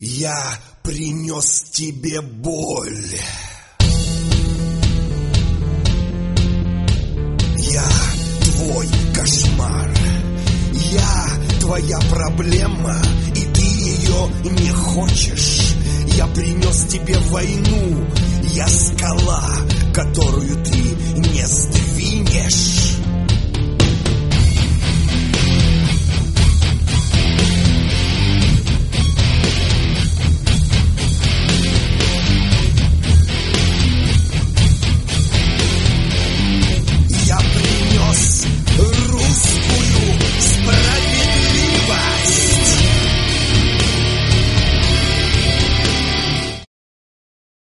Я принес тебе боль. Я твой кошмар. Я твоя проблема, и ты ее не хочешь. Я принес тебе войну. Я скала, которую ты.